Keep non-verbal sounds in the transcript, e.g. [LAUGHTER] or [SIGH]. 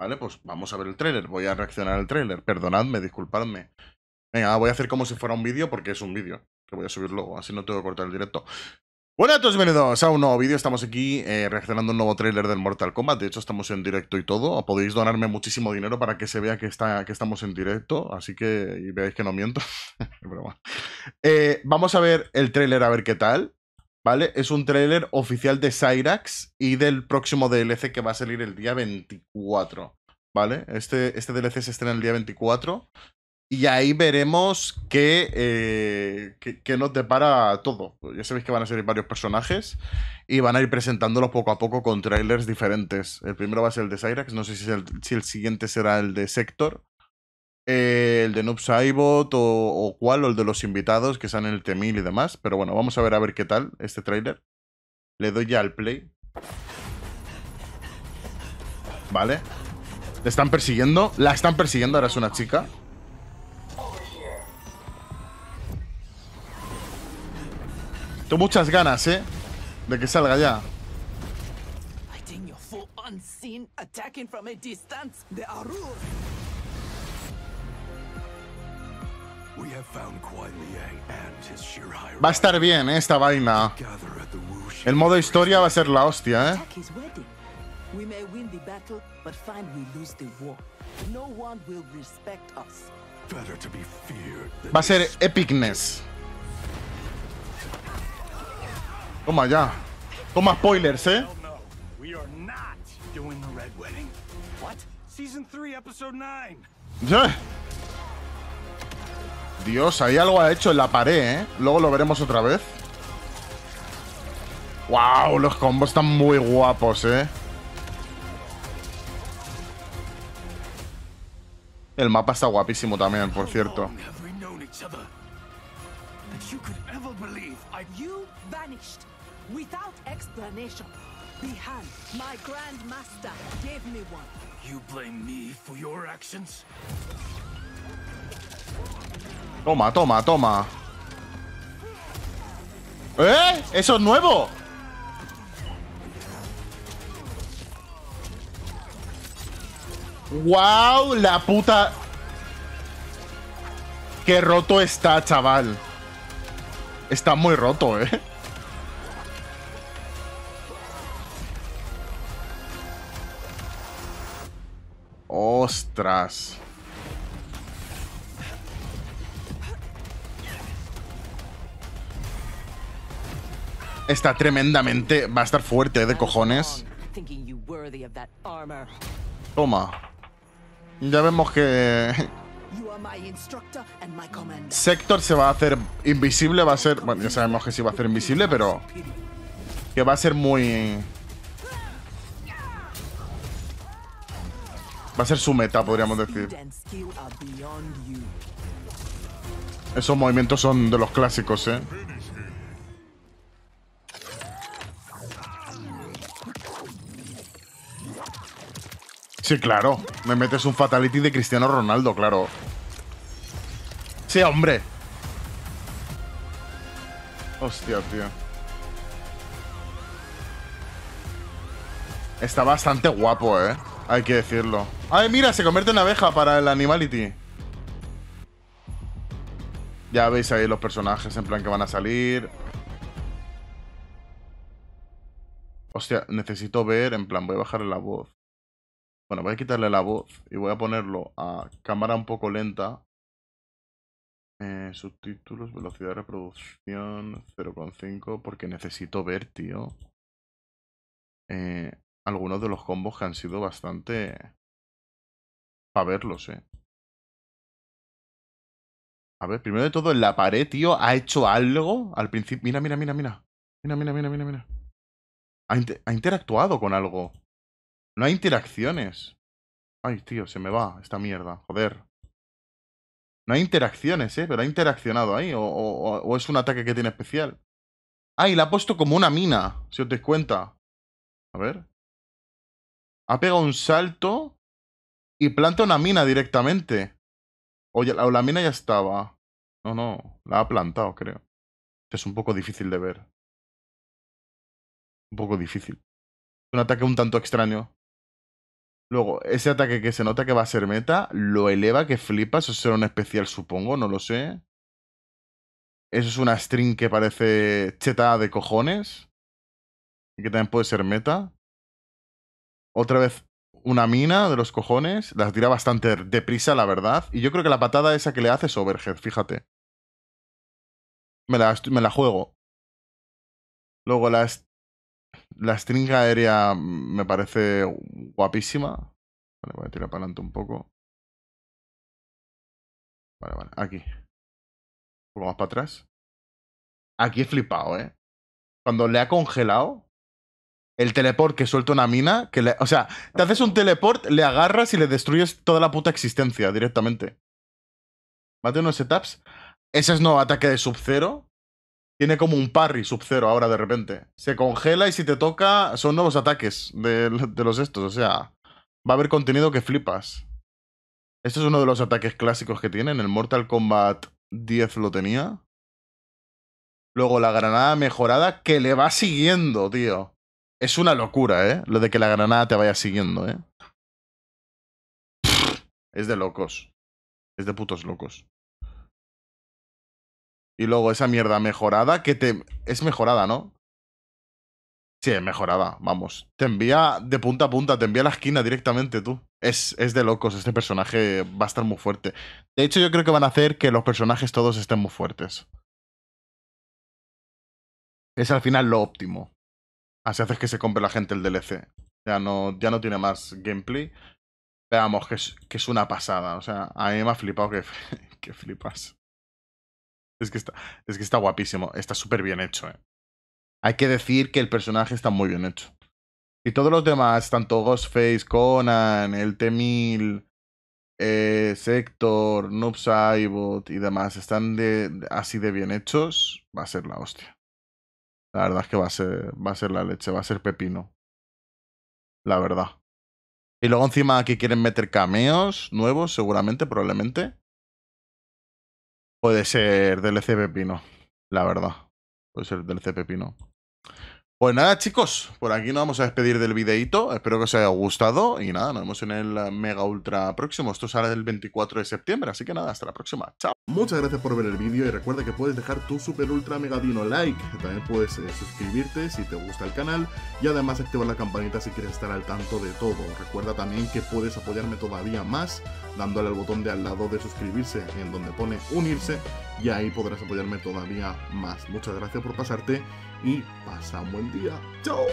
Vale, pues vamos a ver el tráiler. Voy a reaccionar al tráiler. Perdonadme, disculpadme. Venga, voy a hacer como si fuera un vídeo porque es un vídeo. Que voy a subir luego, así no tengo que cortar el directo. Bueno a todos, bienvenidos a un nuevo vídeo. Estamos aquí eh, reaccionando a un nuevo tráiler del Mortal Kombat. De hecho, estamos en directo y todo. Podéis donarme muchísimo dinero para que se vea que, está, que estamos en directo. Así que veáis que no miento. [LAUGHS] eh, vamos a ver el tráiler a ver qué tal. ¿Vale? Es un tráiler oficial de Cyrax y del próximo DLC que va a salir el día 24. ¿Vale? Este, este DLC se estrena el día 24. Y ahí veremos qué, eh, qué, qué, nos depara todo. Ya sabéis que van a ser varios personajes y van a ir presentándolos poco a poco con trailers diferentes. El primero va a ser el de Cyrax, no sé si, el, si el, siguiente será el de Sector, eh, el de Noob Saibot o, o, cuál, o el de los invitados que están en el T-1000 y demás. Pero bueno, vamos a ver a ver qué tal este trailer. Le doy ya al play. Vale. Le están persiguiendo. La están persiguiendo, ahora es una chica. Tengo muchas ganas, ¿eh? De que salga ya. Va a estar bien, ¿eh? Esta vaina. El modo historia va a ser la hostia, ¿eh? Va a ser epicness. Toma ya. Toma spoilers, ¿eh? ¿Ya? Dios, ahí algo ha hecho en la pared, ¿eh? Luego lo veremos otra vez. ¡Wow! Los combos están muy guapos, ¿eh? El mapa está guapísimo también, por cierto. without explanation. Behan, my Grand Master, gave me one. You blame me for your actions? Toma, toma, toma. ¿Eh? ¡Eso es nuevo! ¡Wow! La puta... Qué roto está, chaval. Está muy roto, ¿eh? Ostras. Está tremendamente... Va a estar fuerte, de cojones. Toma. Ya vemos que... Sector se va a hacer invisible, va a ser... Bueno, ya sabemos que sí va a ser invisible, pero... Que va a ser muy... Va a ser su meta, podríamos decir. Esos movimientos son de los clásicos, ¿eh? Sí, claro. Me metes un fatality de Cristiano Ronaldo, claro. Sí, hombre. Hostia, tío. Está bastante guapo, ¿eh? Hay que decirlo. ¡Ay, mira! Se convierte en abeja para el Animality. Ya veis ahí los personajes en plan que van a salir. Hostia, necesito ver, en plan, voy a bajarle la voz. Bueno, voy a quitarle la voz y voy a ponerlo a cámara un poco lenta. Eh, subtítulos, velocidad de reproducción 0,5 porque necesito ver, tío. Eh, algunos de los combos que han sido bastante... Para verlos, eh. A ver, primero de todo, en la pared, tío, ha hecho algo al principio. Mira, mira, mira, mira. Mira, mira, mira, mira, mira. Ha, inter ha interactuado con algo. No hay interacciones. Ay, tío, se me va esta mierda. Joder. No hay interacciones, ¿eh? Pero ha interaccionado ahí. O, es un ataque que tiene especial. Ay, la ha puesto como una mina, si os dais cuenta. A ver. Ha pegado un salto y planta una mina directamente. O, o la mina ya estaba. No, no, la ha plantado, creo. Es un poco difícil de ver. Un poco difícil. Un ataque un tanto extraño. Luego, ese ataque que se nota que va a ser meta, lo eleva que flipas. Eso será un especial, supongo, no lo sé. Eso es una string que parece chetada de cojones. Y que también puede ser meta. Otra vez una mina de los cojones. Las tira bastante deprisa, la verdad. Y yo creo que la patada esa que le hace es overhead, fíjate. Me la, me la juego. Luego la, la string aérea me parece guapísima. Vale, voy a tirar para adelante un poco. Vale, vale, aquí. Un poco más para atrás. Aquí he flipado, ¿eh? Cuando le ha congelado, el teleport que suelta una mina, que le, o sea, te haces un teleport, le agarras y le destruyes toda la puta existencia directamente. Mate unos setups. Ese es nuevo ataque de Sub-Zero. Tiene como un parry Sub-Zero ahora de repente. Se congela y si te toca, son nuevos ataques de, de los estos. O sea, va a haber contenido que flipas. Este es uno de los ataques clásicos que tienen. El Mortal Kombat 10 lo tenía. Luego la granada mejorada que le va siguiendo, tío. Es una locura, ¿eh? Lo de que la granada te vaya siguiendo, ¿eh? Es de locos. Es de putos locos. Y luego esa mierda mejorada que te... Es mejorada, ¿no? Sí, es mejorada, vamos. Te envía de punta a punta, te envía a la esquina directamente tú. Es, es de locos, este personaje va a estar muy fuerte. De hecho, yo creo que van a hacer que los personajes todos estén muy fuertes. Es al final lo óptimo. Así haces que se compre la gente el DLC. Ya no, ya no tiene más gameplay. Veamos que es, que es una pasada. O sea, a mí me ha flipado que, [LAUGHS] que flipas. Es que está, es que está guapísimo. Está súper bien hecho, eh. Hay que decir que el personaje está muy bien hecho. Y todos los demás, tanto Ghostface, Conan, el T-1000, eh, Sector, Noob Saibot y demás, están así de bien hechos, va a ser la hostia. La verdad es que va a ser, va a ser la leche, va a ser pepino. La verdad. Y luego encima aquí quieren meter cameos nuevos, seguramente, probablemente. Puede ser DLC pepino, la verdad. Puede ser DLC pepino. Pues nada, chicos, por aquí nos vamos a despedir del videito. Espero que os haya gustado. Y nada, nos vemos en el Mega Ultra próximo. Esto sale el 24 de septiembre, así que nada, hasta la próxima. Chao. Muchas gracias por ver el vídeo y recuerda que puedes dejar tu super ultra mega dino like. También puedes eh, suscribirte si te gusta el canal y además activar la campanita si quieres estar al tanto de todo. Recuerda también que puedes apoyarme todavía más dándole al botón de al lado de suscribirse en donde pone unirse y ahí podrás apoyarme todavía más. Muchas gracias por pasarte y pasa un buen día. ¡Chao!